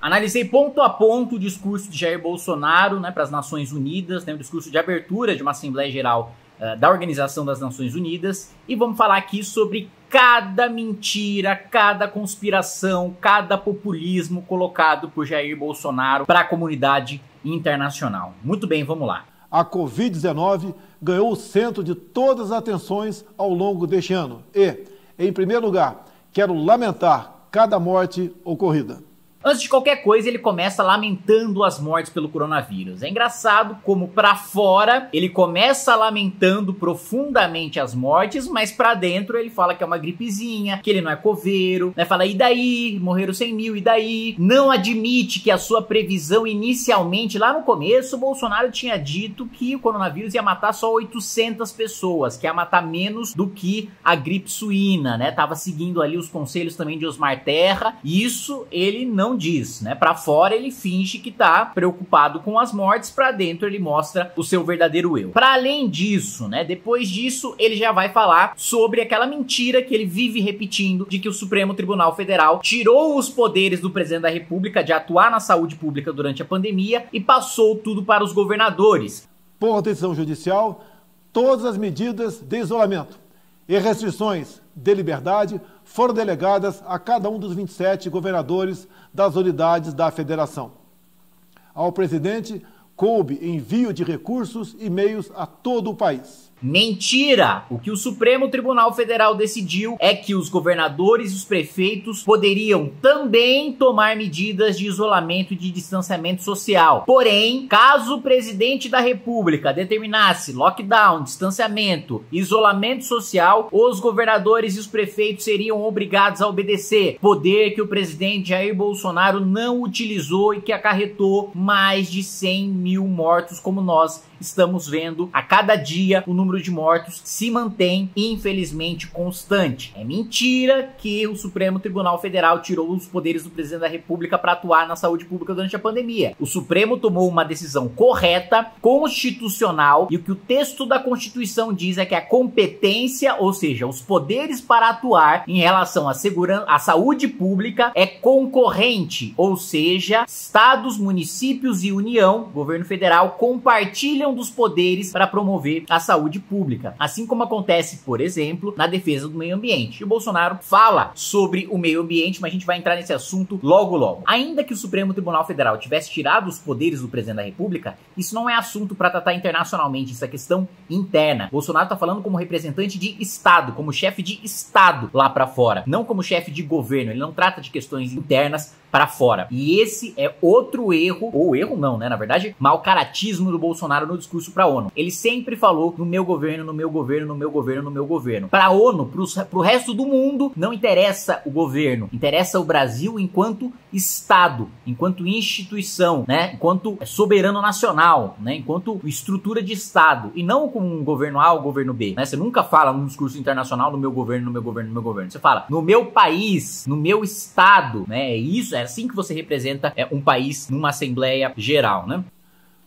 Analisei ponto a ponto o discurso de Jair Bolsonaro né, para as Nações Unidas, né, o discurso de abertura de uma Assembleia Geral uh, da Organização das Nações Unidas, e vamos falar aqui sobre cada mentira, cada conspiração, cada populismo colocado por Jair Bolsonaro para a comunidade internacional. Muito bem, vamos lá. A Covid-19 ganhou o centro de todas as atenções ao longo deste ano. E, em primeiro lugar, quero lamentar cada morte ocorrida. Antes de qualquer coisa, ele começa lamentando as mortes pelo coronavírus. É engraçado como para fora ele começa lamentando profundamente as mortes, mas para dentro ele fala que é uma gripezinha, que ele não é coveiro, né? Fala, e daí? Morreram 100 mil, e daí? Não admite que a sua previsão inicialmente, lá no começo, Bolsonaro tinha dito que o coronavírus ia matar só 800 pessoas, que ia matar menos do que a gripe suína, né? Tava seguindo ali os conselhos também de Osmar Terra. Isso ele não não diz, né? Para fora ele finge que tá preocupado com as mortes, para dentro ele mostra o seu verdadeiro eu. Para além disso, né? Depois disso, ele já vai falar sobre aquela mentira que ele vive repetindo de que o Supremo Tribunal Federal tirou os poderes do presidente da República de atuar na saúde pública durante a pandemia e passou tudo para os governadores. Por decisão judicial, todas as medidas de isolamento e restrições de liberdade foram delegadas a cada um dos 27 governadores das unidades da federação. Ao presidente coube envio de recursos e meios a todo o país. Mentira! O que o Supremo Tribunal Federal decidiu é que os governadores e os prefeitos poderiam também tomar medidas de isolamento e de distanciamento social. Porém, caso o presidente da República determinasse lockdown, distanciamento, isolamento social, os governadores e os prefeitos seriam obrigados a obedecer. Poder que o presidente Jair Bolsonaro não utilizou e que acarretou mais de 100 mil mortos, como nós estamos vendo a cada dia o número de mortos se mantém infelizmente constante. É mentira que o Supremo Tribunal Federal tirou os poderes do presidente da República para atuar na saúde pública durante a pandemia. O Supremo tomou uma decisão correta, constitucional, e o que o texto da Constituição diz é que a competência, ou seja, os poderes para atuar em relação à segurança, à saúde pública é concorrente, ou seja, estados, municípios e União, governo federal compartilham dos poderes para promover a saúde pública, assim como acontece, por exemplo, na defesa do meio ambiente. E o Bolsonaro fala sobre o meio ambiente, mas a gente vai entrar nesse assunto logo logo. Ainda que o Supremo Tribunal Federal tivesse tirado os poderes do presidente da República, isso não é assunto para tratar internacionalmente, isso é questão interna. Bolsonaro está falando como representante de Estado, como chefe de Estado lá para fora, não como chefe de governo. Ele não trata de questões internas para fora. E esse é outro erro, ou erro não, né? Na verdade, mau caratismo do Bolsonaro no discurso para a ONU. Ele sempre falou no meu governo, no meu governo, no meu governo, no meu governo. Para a ONU, para o resto do mundo, não interessa o governo, interessa o Brasil enquanto Estado, enquanto instituição, né? Enquanto soberano nacional, né? Enquanto estrutura de Estado e não com um governo A ou governo B, né? Você nunca fala num discurso internacional no meu governo, no meu governo, no meu governo. Você fala no meu país, no meu estado, né? É isso, é assim que você representa é, um país numa assembleia geral, né?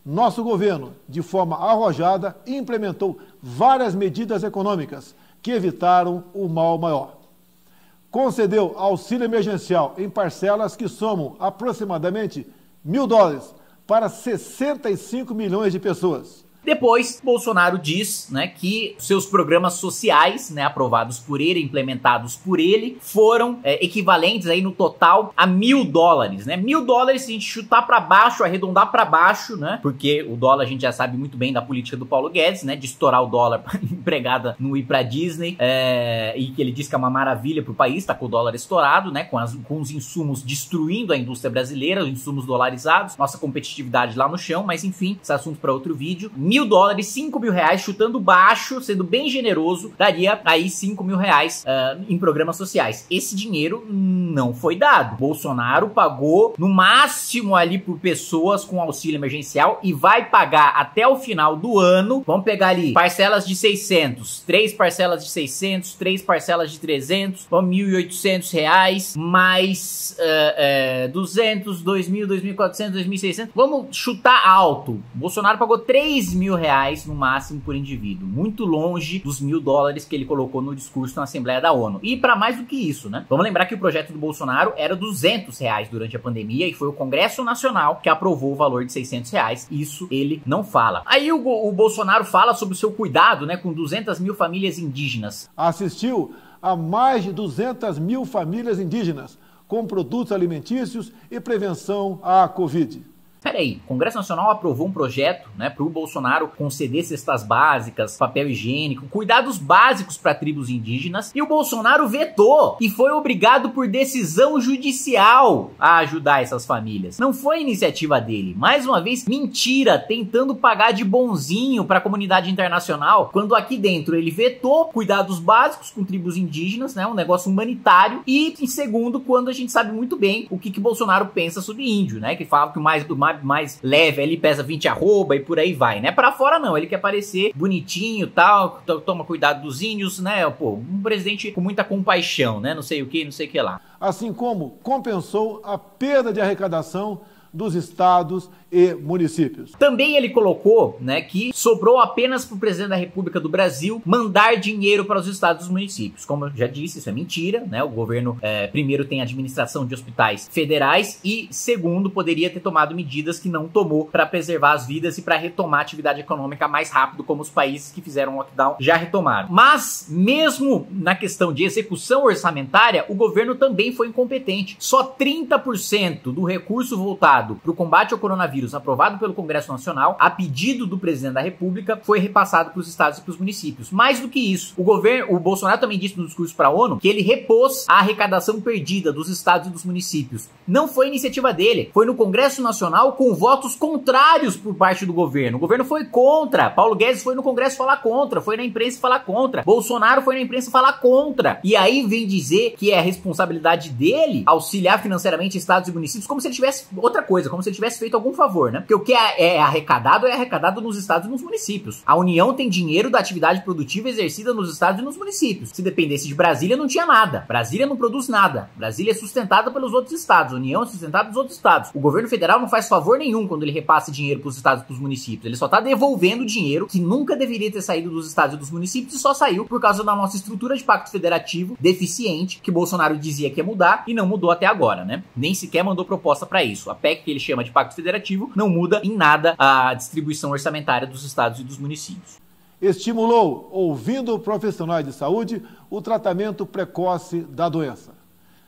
Nosso governo, de forma arrojada, implementou várias medidas econômicas que evitaram o mal maior. Concedeu auxílio emergencial em parcelas que somam aproximadamente mil dólares para 65 milhões de pessoas depois, Bolsonaro diz né, que seus programas sociais, né, aprovados por ele, implementados por ele, foram é, equivalentes aí no total a mil dólares, né? Mil dólares se a gente chutar para baixo, arredondar para baixo, né? Porque o dólar a gente já sabe muito bem da política do Paulo Guedes, né? De estourar o dólar empregada no ir para Disney é, e que ele diz que é uma maravilha para o país, tá com o dólar estourado, né? Com, as, com os insumos destruindo a indústria brasileira, os insumos dolarizados, nossa competitividade lá no chão, mas enfim, esse assunto para outro vídeo mil dólares, 5 mil reais, chutando baixo, sendo bem generoso, daria aí 5 mil reais uh, em programas sociais. Esse dinheiro não foi dado. Bolsonaro pagou no máximo ali por pessoas com auxílio emergencial e vai pagar até o final do ano. Vamos pegar ali parcelas de 600, três parcelas de 600, três parcelas de 300, vamos 1.800 reais, mais uh, uh, 200, 2.000, 2.400, 2.600. Vamos chutar alto. Bolsonaro pagou 3 mil mil reais no máximo por indivíduo. Muito longe dos mil dólares que ele colocou no discurso na Assembleia da ONU. E para mais do que isso, né? Vamos lembrar que o projeto do Bolsonaro era 200 reais durante a pandemia e foi o Congresso Nacional que aprovou o valor de 600 reais. Isso ele não fala. Aí o, o Bolsonaro fala sobre o seu cuidado, né, com 200 mil famílias indígenas. Assistiu a mais de 200 mil famílias indígenas com produtos alimentícios e prevenção à Covid. Peraí, o Congresso Nacional aprovou um projeto, né, para o Bolsonaro conceder cestas básicas, papel higiênico, cuidados básicos para tribos indígenas, e o Bolsonaro vetou e foi obrigado por decisão judicial a ajudar essas famílias. Não foi iniciativa dele. Mais uma vez, mentira, tentando pagar de bonzinho para a comunidade internacional, quando aqui dentro ele vetou cuidados básicos com tribos indígenas, né, um negócio humanitário, e em segundo, quando a gente sabe muito bem o que que Bolsonaro pensa sobre índio, né, que fala que o mais do mais mais leve ali, pesa 20 arroba e por aí vai, né? Para fora não, ele quer parecer bonitinho tal, toma cuidado dos índios, né? Pô, um presidente com muita compaixão, né? Não sei o que, não sei o que lá. Assim como compensou a perda de arrecadação dos estados e municípios. Também ele colocou, né, que sobrou apenas para o presidente da República do Brasil mandar dinheiro para os estados e os municípios. Como eu já disse, isso é mentira, né? O governo é, primeiro tem administração de hospitais federais e segundo poderia ter tomado medidas que não tomou para preservar as vidas e para retomar a atividade econômica mais rápido, como os países que fizeram lockdown já retomaram. Mas mesmo na questão de execução orçamentária, o governo também foi incompetente. Só 30% do recurso voltado para o combate ao coronavírus vírus aprovado pelo Congresso Nacional, a pedido do presidente da República, foi repassado para os estados e para os municípios. Mais do que isso, o governo, o Bolsonaro também disse no discurso para a ONU que ele repôs a arrecadação perdida dos estados e dos municípios. Não foi iniciativa dele, foi no Congresso Nacional com votos contrários por parte do governo. O governo foi contra. Paulo Guedes foi no Congresso falar contra, foi na imprensa falar contra. Bolsonaro foi na imprensa falar contra. E aí vem dizer que é responsabilidade dele auxiliar financeiramente estados e municípios como se ele tivesse outra coisa, como se ele tivesse feito algum favor favor, né? Porque o que é, é arrecadado é arrecadado nos estados e nos municípios. A União tem dinheiro da atividade produtiva exercida nos estados e nos municípios. Se dependesse de Brasília, não tinha nada. Brasília não produz nada. Brasília é sustentada pelos outros estados. A União é sustentada pelos outros estados. O governo federal não faz favor nenhum quando ele repassa dinheiro para os estados e para os municípios. Ele só está devolvendo dinheiro que nunca deveria ter saído dos estados e dos municípios e só saiu por causa da nossa estrutura de pacto federativo deficiente que Bolsonaro dizia que ia mudar e não mudou até agora, né? Nem sequer mandou proposta para isso. A PEC que ele chama de pacto federativo não muda em nada a distribuição orçamentária dos estados e dos municípios. Estimulou, ouvindo profissionais de saúde, o tratamento precoce da doença.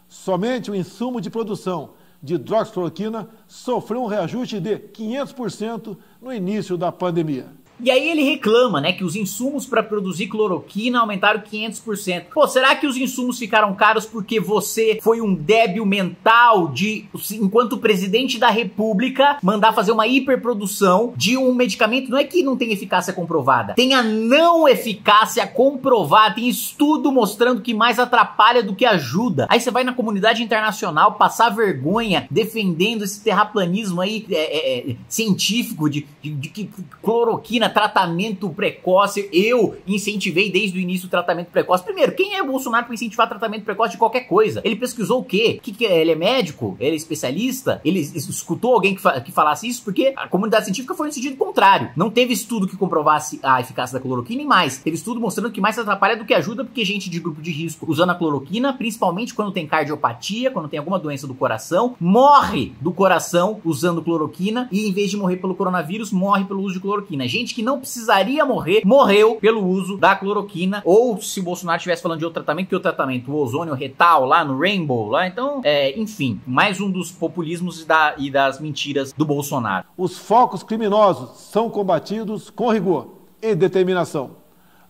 Somente o insumo de produção de hidroxicloroquina sofreu um reajuste de 500% no início da pandemia. E aí ele reclama, né, que os insumos para produzir cloroquina aumentaram 500%. Pô, será que os insumos ficaram caros porque você foi um débil mental de, enquanto presidente da república, mandar fazer uma hiperprodução de um medicamento? Não é que não tem eficácia comprovada, tem a não eficácia comprovada, tem estudo mostrando que mais atrapalha do que ajuda. Aí você vai na comunidade internacional passar vergonha defendendo esse terraplanismo aí é, é, é, científico de, de, de que cloroquina tratamento precoce. Eu incentivei desde o início o tratamento precoce. Primeiro, quem é Bolsonaro para incentivar tratamento precoce de qualquer coisa? Ele pesquisou o quê? Que, que é? Ele é médico? Ele é especialista? Ele escutou alguém que, fa que falasse isso? Porque a comunidade científica foi no sentido contrário. Não teve estudo que comprovasse a eficácia da cloroquina e mais. Teve estudo mostrando que mais atrapalha do que ajuda, porque gente de grupo de risco usando a cloroquina, principalmente quando tem cardiopatia, quando tem alguma doença do coração, morre do coração usando cloroquina e em vez de morrer pelo coronavírus, morre pelo uso de cloroquina. Gente que não precisaria morrer, morreu pelo uso da cloroquina. Ou se o Bolsonaro estivesse falando de outro tratamento, que outro tratamento? O ozônio retal lá no Rainbow, lá. Então, é, enfim, mais um dos populismos e, da, e das mentiras do Bolsonaro. Os focos criminosos são combatidos com rigor e determinação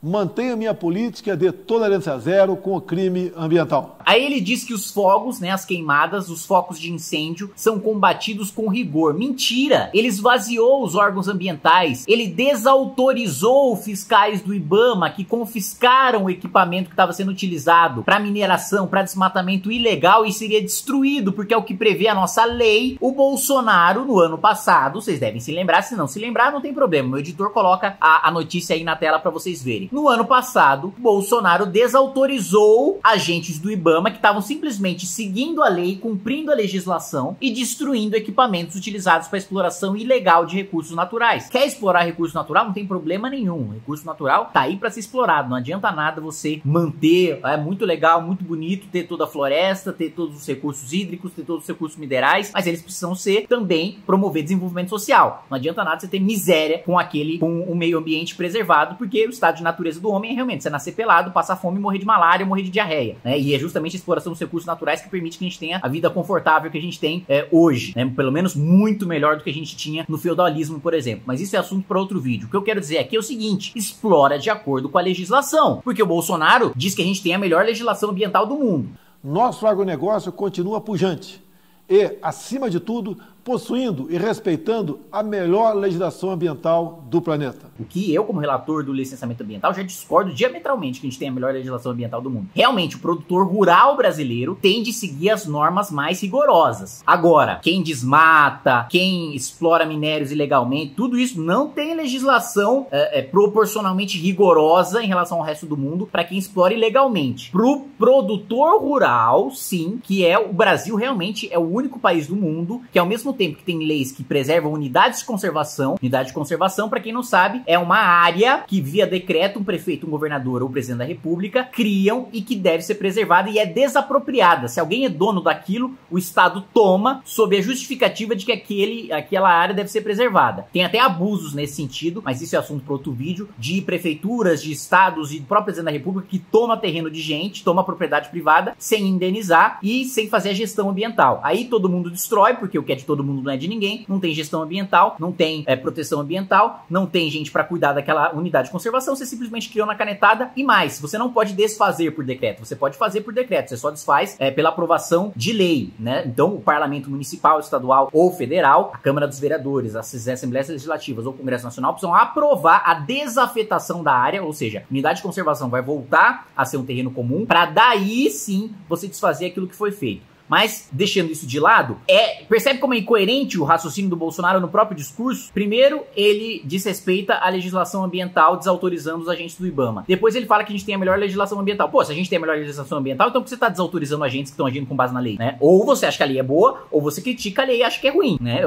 mantenho minha política de tolerância zero com o crime ambiental. Aí ele diz que os fogos, né, as queimadas, os focos de incêndio são combatidos com rigor. Mentira! Ele esvaziou os órgãos ambientais, ele desautorizou fiscais do IBAMA que confiscaram o equipamento que estava sendo utilizado para mineração, para desmatamento ilegal e seria destruído, porque é o que prevê a nossa lei. O Bolsonaro, no ano passado, vocês devem se lembrar, se não se lembrar, não tem problema. Meu editor coloca a, a notícia aí na tela para vocês verem. No ano passado, Bolsonaro desautorizou agentes do IBAMA que estavam simplesmente seguindo a lei, cumprindo a legislação e destruindo equipamentos utilizados para exploração ilegal de recursos naturais. Quer explorar recurso natural? Não tem problema nenhum. Recurso natural tá aí para ser explorado. Não adianta nada você manter. É muito legal, muito bonito ter toda a floresta, ter todos os recursos hídricos, ter todos os recursos minerais, mas eles precisam ser também promover desenvolvimento social. Não adianta nada você ter miséria com aquele, com o meio ambiente preservado, porque o estado de natureza do homem é realmente você nascer pelado, passar fome, morrer de malária, morrer de diarreia, né? E é justamente a exploração dos recursos naturais que permite que a gente tenha a vida confortável que a gente tem é, hoje, né? Pelo menos muito melhor do que a gente tinha no feudalismo, por exemplo. Mas isso é assunto para outro vídeo. O que eu quero dizer aqui é o seguinte: explora de acordo com a legislação, porque o Bolsonaro diz que a gente tem a melhor legislação ambiental do mundo. Nosso agronegócio continua pujante e, acima de tudo, possuindo e respeitando a melhor legislação ambiental do planeta. O que eu, como relator do licenciamento ambiental, já discordo diametralmente que a gente tem a melhor legislação ambiental do mundo. Realmente, o produtor rural brasileiro tem de seguir as normas mais rigorosas. Agora, quem desmata, quem explora minérios ilegalmente, tudo isso não tem legislação é, é, proporcionalmente rigorosa em relação ao resto do mundo para quem explora ilegalmente. Pro produtor rural, sim, que é o Brasil realmente é o único país do mundo que ao mesmo tempo que tem leis que preservam unidades de conservação, unidade de conservação, para quem não sabe, é uma área que via decreto um prefeito, um governador ou presidente da república criam e que deve ser preservada e é desapropriada. Se alguém é dono daquilo, o Estado toma sob a justificativa de que aquele, aquela área deve ser preservada. Tem até abusos nesse sentido, mas isso é assunto para outro vídeo, de prefeituras, de estados e do próprio presidente da república que toma terreno de gente, toma propriedade privada sem indenizar e sem fazer a gestão ambiental. Aí todo mundo destrói, porque o que é de todo mundo não é de ninguém, não tem gestão ambiental, não tem é, proteção ambiental, não tem gente para cuidar daquela unidade de conservação, você simplesmente criou na canetada e mais, você não pode desfazer por decreto, você pode fazer por decreto, você só desfaz é, pela aprovação de lei, né? Então o parlamento municipal, estadual ou federal, a Câmara dos Vereadores, as Assembleias Legislativas ou o Congresso Nacional precisam aprovar a desafetação da área, ou seja, unidade de conservação vai voltar a ser um terreno comum, para daí sim você desfazer aquilo que foi feito. Mas, deixando isso de lado, é percebe como é incoerente o raciocínio do Bolsonaro no próprio discurso? Primeiro, ele desrespeita a legislação ambiental, desautorizando os agentes do IBAMA. Depois, ele fala que a gente tem a melhor legislação ambiental. Pô, se a gente tem a melhor legislação ambiental, então por que você está desautorizando agentes que estão agindo com base na lei, né? Ou você acha que a lei é boa, ou você critica a lei e acha que é ruim, né?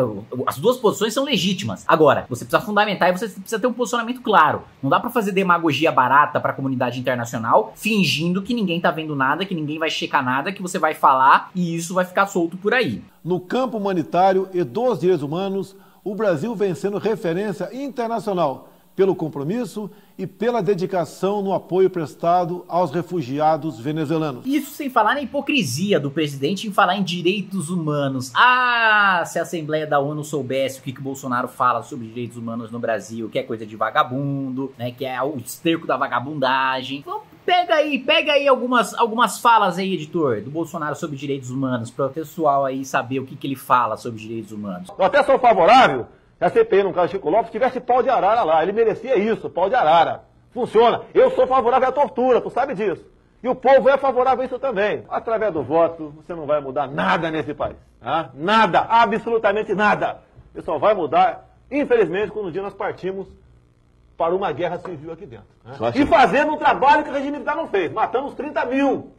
As duas posições são legítimas. Agora, você precisa fundamentar e você precisa ter um posicionamento claro. Não dá para fazer demagogia barata para a comunidade internacional, fingindo que ninguém tá vendo nada, que ninguém vai checar nada, que você vai falar e isso vai ficar solto por aí. No campo humanitário e dos direitos humanos, o Brasil vem sendo referência internacional pelo compromisso e pela dedicação no apoio prestado aos refugiados venezuelanos. Isso sem falar na hipocrisia do presidente em falar em direitos humanos. Ah, se a Assembleia da ONU soubesse o que, que o Bolsonaro fala sobre direitos humanos no Brasil, que é coisa de vagabundo, né, que é o esterco da vagabundagem. Vamos Pega aí, pega aí algumas, algumas falas aí, editor, do Bolsonaro sobre direitos humanos, para o pessoal aí saber o que, que ele fala sobre direitos humanos. Eu até sou favorável que a CPI, no caso Chico Lopes, tivesse pau de arara lá. Ele merecia isso, pau de arara. Funciona. Eu sou favorável à tortura, tu sabe disso. E o povo é favorável a isso também. Através do voto, você não vai mudar nada nesse país. Tá? Nada, absolutamente nada. Você só vai mudar, infelizmente, quando um dia nós partimos para uma guerra civil aqui dentro. Né? E fazendo um trabalho que o regime militar não fez. Matamos 30 mil.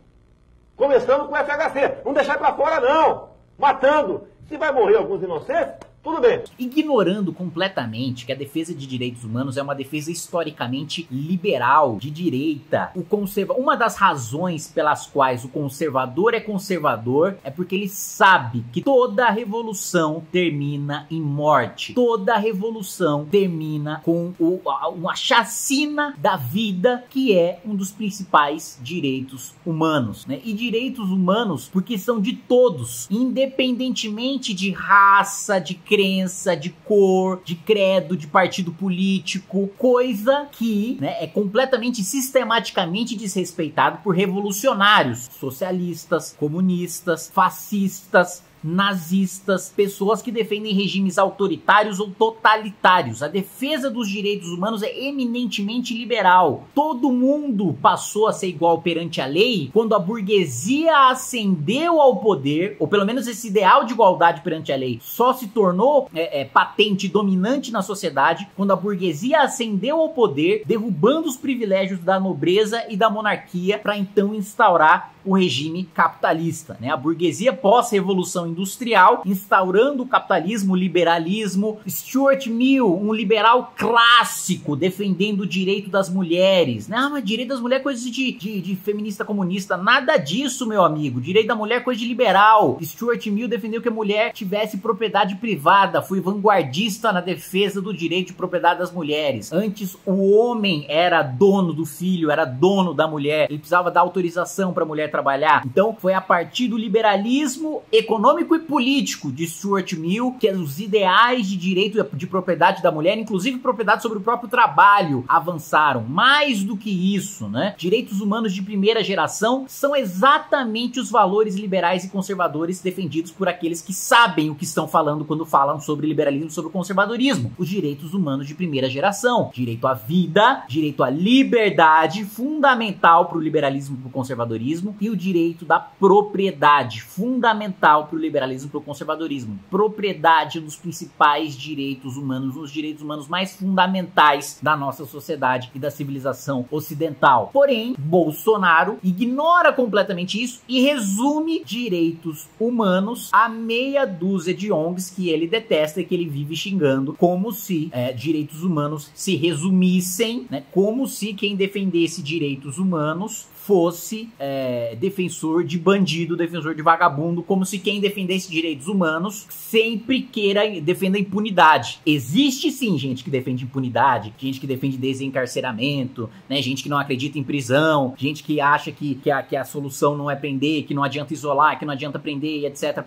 Começando com o FHC. Não deixar para fora, não. Matando. Se vai morrer alguns inocentes, tudo bem. Ignorando completamente que a defesa de direitos humanos é uma defesa historicamente liberal, de direita. O conserva... Uma das razões pelas quais o conservador é conservador é porque ele sabe que toda revolução termina em morte. Toda revolução termina com o, uma chacina da vida, que é um dos principais direitos humanos. Né? E direitos humanos porque são de todos, independentemente de raça, de crença, de cor, de credo, de partido político, coisa que né, é completamente sistematicamente desrespeitado por revolucionários, socialistas, comunistas, fascistas, nazistas, pessoas que defendem regimes autoritários ou totalitários. A defesa dos direitos humanos é eminentemente liberal. Todo mundo passou a ser igual perante a lei quando a burguesia ascendeu ao poder, ou pelo menos esse ideal de igualdade perante a lei só se tornou é, é, patente dominante na sociedade quando a burguesia ascendeu ao poder, derrubando os privilégios da nobreza e da monarquia para então instaurar o regime capitalista, né? A burguesia pós-revolução industrial, instaurando o capitalismo, o liberalismo. Stuart Mill, um liberal clássico, defendendo o direito das mulheres, né? Ah, mas direito das mulheres é coisa de, de, de, feminista comunista. Nada disso, meu amigo. Direito da mulher é coisa de liberal. Stuart Mill defendeu que a mulher tivesse propriedade privada, foi vanguardista na defesa do direito de propriedade das mulheres. Antes, o homem era dono do filho, era dono da mulher. Ele precisava dar autorização para a mulher trabalhar. Então, foi a partir do liberalismo econômico e político de Stuart Mill que os ideais de direito de propriedade da mulher, inclusive propriedade sobre o próprio trabalho, avançaram. Mais do que isso, né? Direitos humanos de primeira geração são exatamente os valores liberais e conservadores defendidos por aqueles que sabem o que estão falando quando falam sobre liberalismo, sobre conservadorismo. Os direitos humanos de primeira geração, direito à vida, direito à liberdade, fundamental para o liberalismo e para o conservadorismo, e o direito da propriedade, fundamental para o liberalismo para o conservadorismo. Propriedade dos principais direitos humanos, um dos direitos humanos mais fundamentais da nossa sociedade e da civilização ocidental. Porém, Bolsonaro ignora completamente isso e resume direitos humanos a meia dúzia de ONGs que ele detesta e que ele vive xingando, como se é, direitos humanos se resumissem, né, como se quem defendesse direitos humanos fosse é, defensor de bandido, defensor de vagabundo, como se quem defendesse direitos humanos sempre queira defenda impunidade. Existe sim gente que defende impunidade, gente que defende desencarceramento, né, gente que não acredita em prisão, gente que acha que, que, a, que a solução não é prender, que não adianta isolar, que não adianta prender, etc.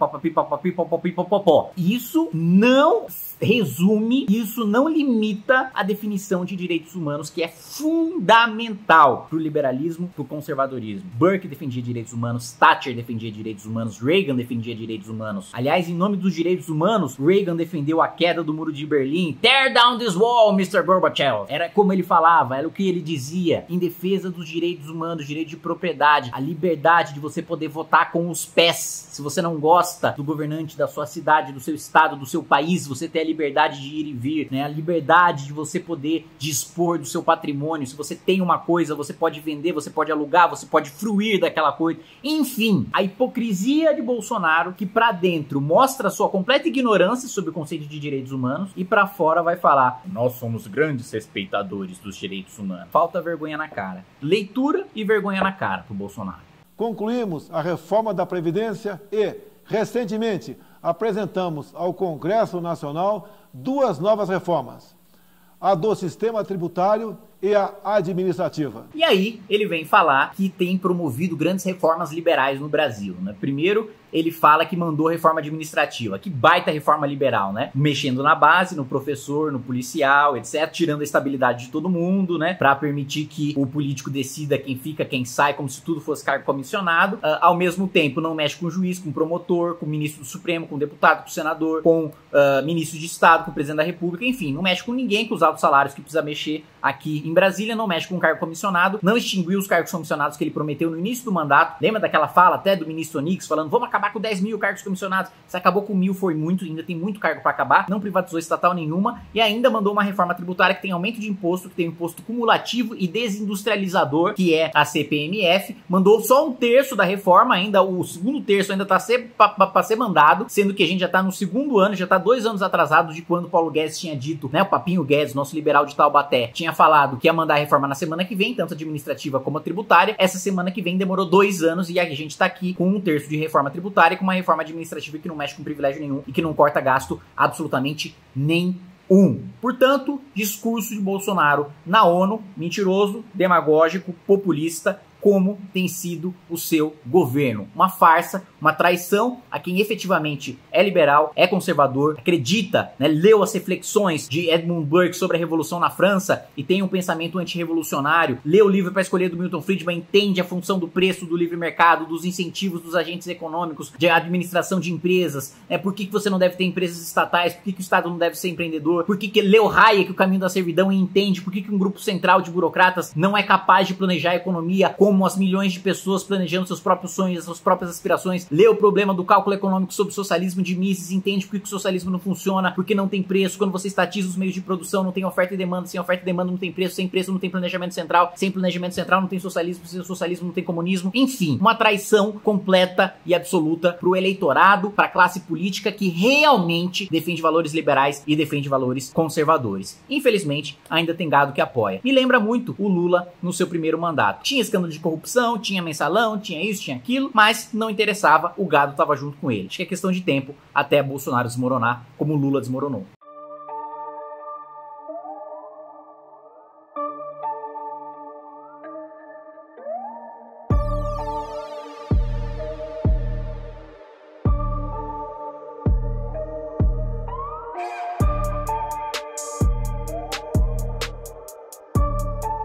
Isso não resume, isso não limita a definição de direitos humanos que é fundamental para o liberalismo, para o conservadorismo. Burke defendia direitos humanos, Thatcher defendia direitos humanos, Reagan defendia direitos humanos. Aliás, em nome dos direitos humanos, Reagan defendeu a queda do muro de Berlim. Tear down this wall, Mr. Gorbachev. Era como ele falava, era o que ele dizia, em defesa dos direitos humanos, direito de propriedade, a liberdade de você poder votar com os pés. Se você não gosta do governante da sua cidade, do seu estado, do seu país, você tem a liberdade de ir e vir, né? A liberdade de você poder dispor do seu patrimônio. Se você tem uma coisa, você pode vender, você pode alugar, você pode fruir daquela coisa. Enfim, a hipocrisia de Bolsonaro que para dentro mostra sua completa ignorância sobre o conceito de direitos humanos e para fora vai falar: "Nós somos grandes respeitadores dos direitos humanos". Falta vergonha na cara. Leitura e vergonha na cara pro Bolsonaro. Concluímos a reforma da previdência e recentemente apresentamos ao Congresso Nacional duas novas reformas: a do sistema tributário e a administrativa. E aí ele vem falar que tem promovido grandes reformas liberais no Brasil. Né? Primeiro, ele fala que mandou reforma administrativa. Que baita reforma liberal, né? Mexendo na base, no professor, no policial, etc. Tirando a estabilidade de todo mundo, né? Pra permitir que o político decida quem fica, quem sai, como se tudo fosse cargo comissionado. Uh, ao mesmo tempo, não mexe com o juiz, com o promotor, com o ministro do Supremo, com o deputado, com o senador, com uh, ministro de Estado, com o presidente da República, enfim, não mexe com ninguém com os altos salários que precisa mexer aqui em Brasília, não mexe com o cargo comissionado, não extinguiu os cargos comissionados que ele prometeu no início do mandato. Lembra daquela fala até do ministro Onix falando, vamos acabar acabar com 10 mil cargos comissionados. Se acabou com mil, foi muito, ainda tem muito cargo para acabar. Não privatizou estatal nenhuma e ainda mandou uma reforma tributária que tem aumento de imposto, que tem imposto cumulativo e desindustrializador, que é a CPMF. Mandou só um terço da reforma, ainda o segundo terço ainda tá para ser mandado, sendo que a gente já tá no segundo ano, já tá dois anos atrasado de quando Paulo Guedes tinha dito, né? O Papinho Guedes, nosso liberal de Taubaté, tinha falado que ia mandar a reforma na semana que vem, tanto administrativa como tributária. Essa semana que vem demorou dois anos e a gente tá aqui com um terço de reforma tributária com uma reforma administrativa que não mexe com privilégio nenhum e que não corta gasto absolutamente nenhum. Portanto, discurso de Bolsonaro na ONU, mentiroso, demagógico, populista, como tem sido o seu governo. Uma farsa, uma traição a quem efetivamente é liberal, é conservador, acredita, né, leu as reflexões de Edmund Burke sobre a Revolução na França e tem um pensamento antirrevolucionário, leu o livro para escolher do Milton Friedman, entende a função do preço do livre mercado, dos incentivos dos agentes econômicos, de administração de empresas, né, por que, que você não deve ter empresas estatais, por que, que o Estado não deve ser empreendedor, por que, que leu Hayek, o caminho da servidão, e entende por que, que um grupo central de burocratas não é capaz de planejar a economia como as milhões de pessoas planejando seus próprios sonhos, suas próprias aspirações, lê o problema do cálculo econômico sobre o socialismo de Mises, entende por que o socialismo não funciona, porque não tem preço, quando você estatiza os meios de produção, não tem oferta e demanda, sem oferta e demanda não tem preço, sem preço não tem planejamento central, sem planejamento central não tem socialismo, sem socialismo não tem comunismo, enfim, uma traição completa e absoluta para o eleitorado, para a classe política que realmente defende valores liberais e defende valores conservadores. Infelizmente, ainda tem gado que apoia. Me lembra muito o Lula no seu primeiro mandato. Tinha escândalo de corrupção, tinha mensalão, tinha isso, tinha aquilo, mas não interessava, o gado estava junto com ele. Acho que é questão de tempo até Bolsonaro desmoronar, como Lula desmoronou.